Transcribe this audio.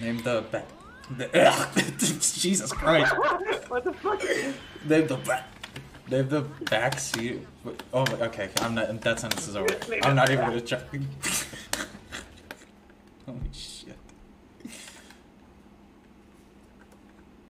Name the back. Jesus Christ. what the fuck? Name the back. Name the back seat. Oh, my- okay. I'm not. That sentence is over. I'm not even gonna try. Holy shit.